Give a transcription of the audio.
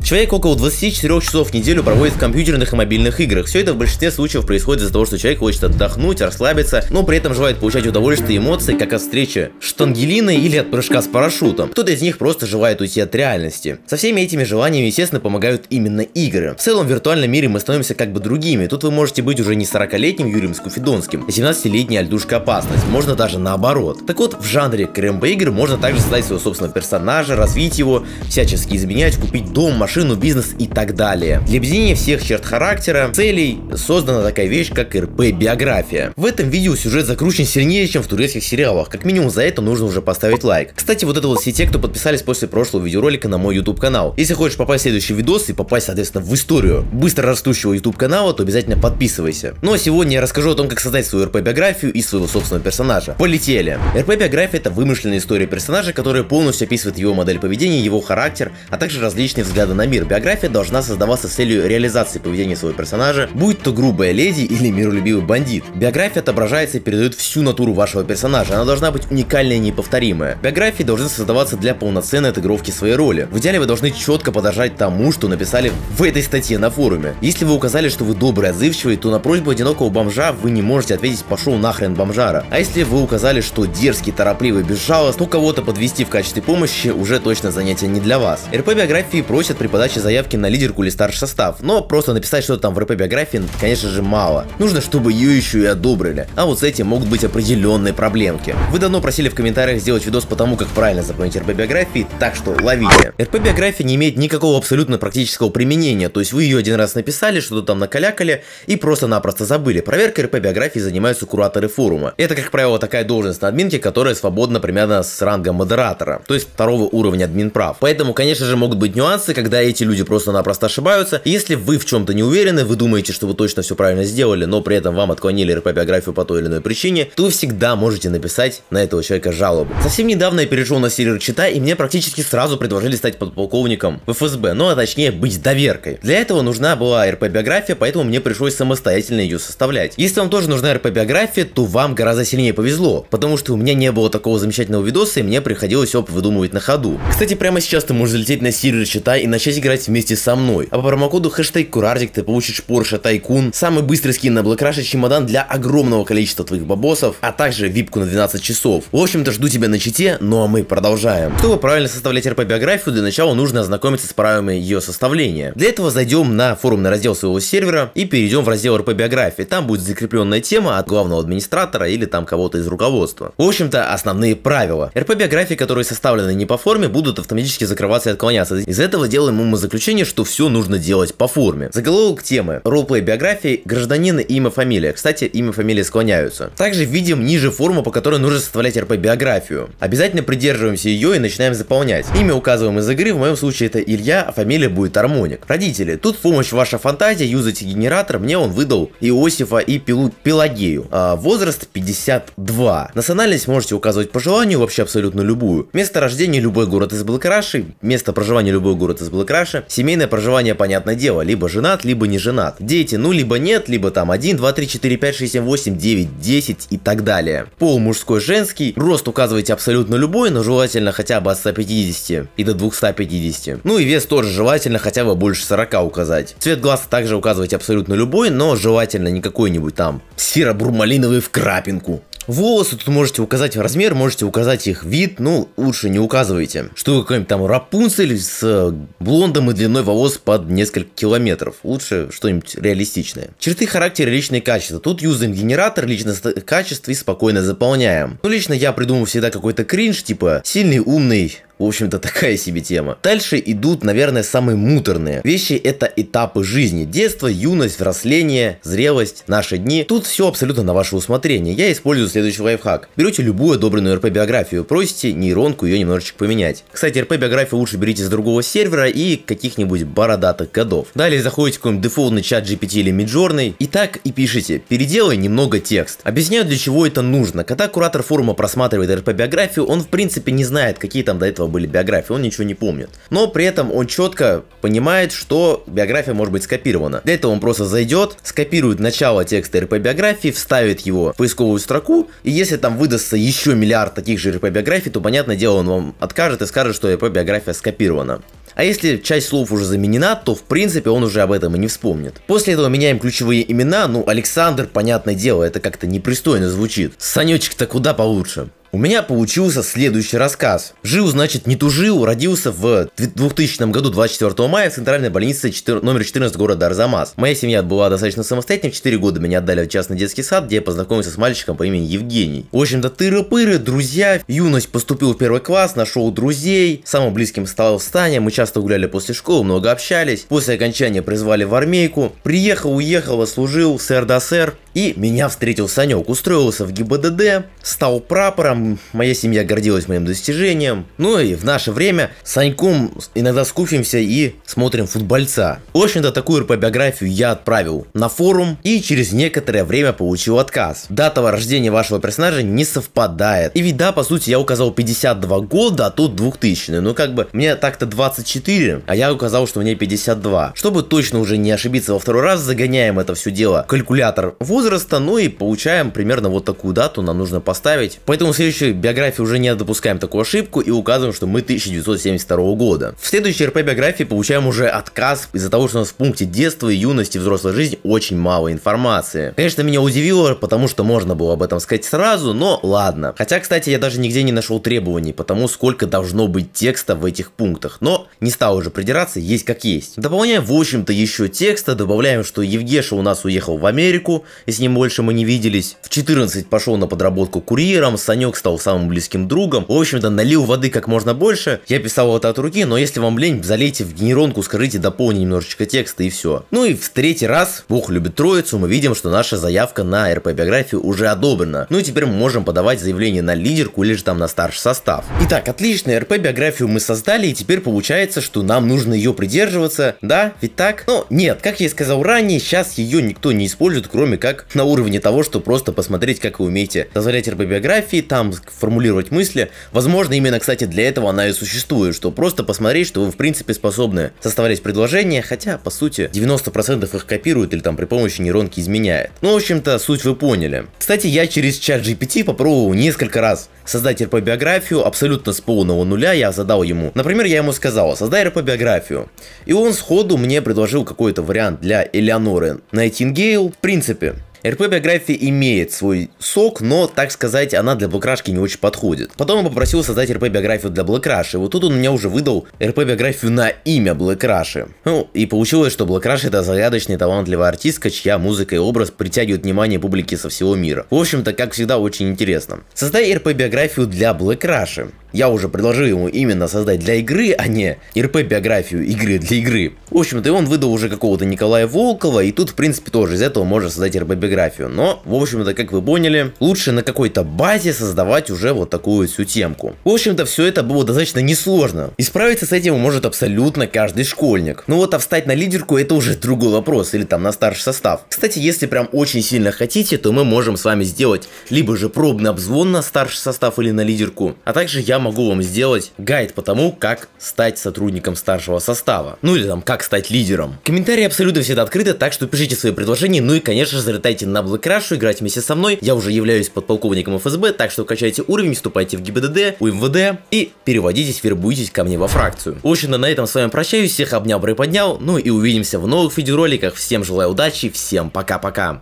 Человек около 24 часов в неделю проводит в компьютерных и мобильных играх. Все это в большинстве случаев происходит из-за того, что человек хочет отдохнуть, расслабиться, но при этом желает получать удовольствие и эмоции, как от встречи с штангелиной или от прыжка с парашютом. Кто-то из них просто желает уйти от реальности. Со всеми этими желаниями, естественно, помогают именно игры. В целом, в виртуальном мире мы становимся как бы другими. Тут вы можете быть уже не 40-летним Юрием Скуфидонским, а 17-летней Альдушка Опасность. Можно даже наоборот. Так вот, в жанре КРМБ игр можно также создать своего собственного персонажа, развить его, всячески изменять, купить дом, машину, бизнес и так далее. Для объединения всех черт характера, целей создана такая вещь, как РП-биография. В этом видео сюжет закручен сильнее, чем в турецких сериалах. Как минимум за это нужно уже поставить лайк. Кстати, вот это вот все те, кто подписались после прошлого видеоролика на мой YouTube канал. Если хочешь попасть в следующий видос и попасть, соответственно, в историю быстро растущего YouTube канала, то обязательно подписывайся. Ну а сегодня я расскажу о том, как создать свою РП-биографию и своего собственного персонажа. Полетели! РП-биография это вымышленная история персонажа, которая полностью описывает его модель поведения, его характер, а также различные взгляды на мир. Биография должна создаваться с целью реализации поведения своего персонажа, будь то грубая леди или миролюбивый бандит. Биография отображается и передает всю натуру вашего персонажа, она должна быть уникальная и неповторимая. Биографии должны создаваться для полноценной отыгровки своей роли. В идеале вы должны четко подражать тому, что написали в этой статье на форуме. Если вы указали, что вы добрый, отзывчивый, то на просьбу одинокого бомжа вы не можете ответить «пошел нахрен бомжара». А если вы указали, что дерзкий, торопливый, безжалостный, то кого-то подвести в качестве помощи уже точно занятие не для вас. РП-биографии просят при подаче заявки на лидерку или старший состав, но просто написать что-то там в РП-биографии, конечно же, мало. Нужно, чтобы ее еще и одобрили. А вот с этим могут быть определенные проблемки. Вы давно просили в комментариях сделать видос по тому, как правильно заполнить РП-биографии, так что ловите. РП-биография не имеет никакого абсолютно практического применения, то есть вы ее один раз написали, что-то там накалякали и просто-напросто забыли. Проверкой РП-биографии занимаются кураторы форума. Это, как правило, такая должность на админке, которая свободна примерно с рангом модератора, то есть второго уровня админ прав. Поэтому, конечно же, могут быть нюансы, когда эти люди просто-напросто ошибаются. Если вы в чем-то не уверены, вы думаете, что вы точно все правильно сделали, но при этом вам отклонили РП-биографию по той или иной причине, то вы всегда можете написать на этого человека жалобу. Совсем недавно я перешел на сервер чита, и мне практически сразу предложили стать подполковником в ФСБ, ну а точнее быть доверкой. Для этого нужна была РП-биография, поэтому мне пришлось самостоятельно ее составлять. Если вам тоже нужна РП-биография, то вам гораздо сильнее повезло, потому что у меня не было такого замечательного видоса, и мне приходилось все выдумывать на ходу. Кстати, прямо сейчас ты можешь залететь на сервер чита и начать играть вместе со мной. А по промокоду хэштег Курардик ты получишь Porsche Тайкун, самый быстрый скин на Rush чемодан для огромного количества твоих бабосов, а также випку на 12 часов. В общем-то, жду тебя на чите, ну а мы продолжаем. Чтобы правильно составлять РП-биографию, для начала нужно ознакомиться с правилами ее составления. Для этого зайдем на форумный раздел своего сервера и перейдем в раздел РП-биографии. Там будет закрепленная тема от главного администратора или там кого-то из руководства. В общем-то, основные правила. РП-биографии, которые составлены не по форме, будут автоматически закрываться и отклоняться. Из этого делаем мы заключение, что все нужно делать по форме. Заголовок темы. Ролплей биографии, гражданина, имя, фамилия. Кстати, имя, фамилия склоняются. Также видим ниже форму, по которой нужно составлять РП-биографию. Обязательно придерживаемся ее и начинаем заполнять. Имя указываем из игры, в моем случае это Илья, а фамилия будет Армоник. Родители. Тут в помощь ваша фантазия, юзайте генератор, мне он выдал Иосифа и Пилу, Пелагею. А, возраст 52. Национальность можете указывать по желанию, вообще абсолютно любую. Место рождения любой город из Блэкраши, место проживания любой город из Блэкраши. Семейное проживание, понятное дело, либо женат, либо не женат. Дети, ну либо нет, либо там 1, 2, 3, 4, 5, 6, 7, 8, 9, 10 и так далее. Пол мужской, женский. Рост указывайте абсолютно любой, но желательно хотя бы от 150 и до 250. Ну и вес тоже желательно хотя бы больше 40 указать. Цвет глаз также указывайте абсолютно любой, но желательно не какой-нибудь там серо-бурмалиновый в крапинку. Волосы тут можете указать размер, можете указать их вид, ну, лучше не указывайте. Что какой-нибудь там Рапунцель с блондом и длиной волос под несколько километров. Лучше что-нибудь реалистичное. Черты характера и личные качества. Тут юзаем генератор, личное качество и спокойно заполняем. Ну, лично я придумал всегда какой-то кринж, типа сильный, умный, в общем-то, такая себе тема. Дальше идут, наверное, самые муторные. Вещи это этапы жизни. Детство, юность, взросление, зрелость, наши дни. Тут все абсолютно на ваше усмотрение. Я использую следующий лайфхак. Берете любую одобренную РП-биографию, просите нейронку ее немножечко поменять. Кстати, РП-биографию лучше берите с другого сервера и каких-нибудь бородатых годов. Далее заходите в какой-нибудь дефолтный чат GPT или Midjourney и так и пишите «Переделай немного текст». Объясняю, для чего это нужно. Когда куратор форума просматривает РП-биографию, он в принципе не знает, какие там до этого были биографии, он ничего не помнит. Но при этом он четко понимает, что биография может быть скопирована. Для этого он просто зайдет, скопирует начало текста РП биографии, вставит его в поисковую строку, и если там выдастся еще миллиард таких же РП биографий, то понятное дело, он вам откажет и скажет, что РП биография скопирована. А если часть слов уже заменена, то в принципе он уже об этом и не вспомнит. После этого меняем ключевые имена, ну Александр, понятное дело, это как-то непристойно звучит. Санечек-то куда получше. У меня получился следующий рассказ. Жил, значит, не тужил, родился в 2000 году 24 мая в центральной больнице 4, номер 14 города Арзамас. Моя семья была достаточно самостоятельной, в 4 года меня отдали в частный детский сад, где я познакомился с мальчиком по имени Евгений. В общем-то, тыры-пыры, друзья, юность поступил в первый класс, нашел друзей, самым близким стал Станя, мы часто гуляли после школы, много общались. После окончания призвали в армейку, приехал, уехал, служил, сэр да сэр, и меня встретил Санек, устроился в ГИБДД, стал прапором, моя семья гордилась моим достижением. Ну и в наше время Саньком иногда скуфимся и смотрим футбольца. В общем-то, такую РП-биографию я отправил на форум и через некоторое время получил отказ. Дата рождения вашего персонажа не совпадает. И ведь да, по сути, я указал 52 года, а тут 2000. Ну как бы, мне так-то 24, а я указал, что мне 52. Чтобы точно уже не ошибиться во второй раз, загоняем это все дело в калькулятор возраста возраста, ну и получаем примерно вот такую дату нам нужно поставить. Поэтому в следующей биографии уже не допускаем такую ошибку и указываем, что мы 1972 года. В следующей РП биографии получаем уже отказ из-за того, что у нас в пункте детства, юности, взрослой жизни очень мало информации. Конечно, меня удивило, потому что можно было об этом сказать сразу, но ладно. Хотя, кстати, я даже нигде не нашел требований, потому сколько должно быть текста в этих пунктах. Но не стал уже придираться, есть как есть. Дополняем, в общем-то, еще текста, добавляем, что Евгеша у нас уехал в Америку, с ним больше мы не виделись. В 14 пошел на подработку курьером, Санек стал самым близким другом. В общем-то, налил воды как можно больше. Я писал это от руки, но если вам лень, залейте в генеронку, скажите, дополни немножечко текста и все. Ну и в третий раз, Бог любит троицу, мы видим, что наша заявка на РП-биографию уже одобрена. Ну и теперь мы можем подавать заявление на лидерку или же там на старший состав. Итак, отлично, РП-биографию мы создали, и теперь получается, что нам нужно ее придерживаться. Да, ведь так? Но нет, как я и сказал ранее, сейчас ее никто не использует, кроме как на уровне того, что просто посмотреть, как вы умеете создавать РП-биографии, там формулировать мысли. Возможно, именно, кстати, для этого она и существует, что просто посмотреть, что вы, в принципе, способны составлять предложения, хотя, по сути, 90% их копируют или там при помощи нейронки изменяет. Ну, в общем-то, суть вы поняли. Кстати, я через чат GPT попробовал несколько раз создать РП-биографию абсолютно с полного нуля, я задал ему. Например, я ему сказал, создай РП-биографию. И он сходу мне предложил какой-то вариант для Элеоноры Найтингейл. В принципе, РП-биография имеет свой сок, но, так сказать, она для Блэкрашки не очень подходит. Потом я попросил создать РП-биографию для Блэкраши. Вот тут он мне уже выдал РП-биографию на имя Блэкраши. Ну, и получилось, что Блэкраш это загадочная талантливая артистка, чья музыка и образ притягивают внимание публики со всего мира. В общем-то, как всегда, очень интересно. Создай РП-биографию для Блэкраши. Я уже предложил ему именно создать для игры, а не РП-биографию игры для игры. В общем-то, и он выдал уже какого-то Николая Волкова, и тут, в принципе, тоже из этого можно создать РП-биографию. Но, в общем-то, как вы поняли, лучше на какой-то базе создавать уже вот такую всю темку. В общем-то, все это было достаточно несложно. И справиться с этим может абсолютно каждый школьник. Ну вот, а встать на лидерку это уже другой вопрос, или там на старший состав. Кстати, если прям очень сильно хотите, то мы можем с вами сделать либо же пробный обзвон на старший состав или на лидерку, а также я могу вам сделать гайд по тому, как стать сотрудником старшего состава. Ну или там, как стать лидером. Комментарии абсолютно всегда открыты, так что пишите свои предложения. Ну и, конечно же, залетайте на Black Rush, играть вместе со мной. Я уже являюсь подполковником ФСБ, так что качайте уровень, вступайте в ГИБДД, УМВД и переводитесь, вербуйтесь ко мне во фракцию. В общем-то, на этом с вами прощаюсь, всех обнял, приподнял, ну и увидимся в новых видеороликах. Всем желаю удачи, всем пока-пока.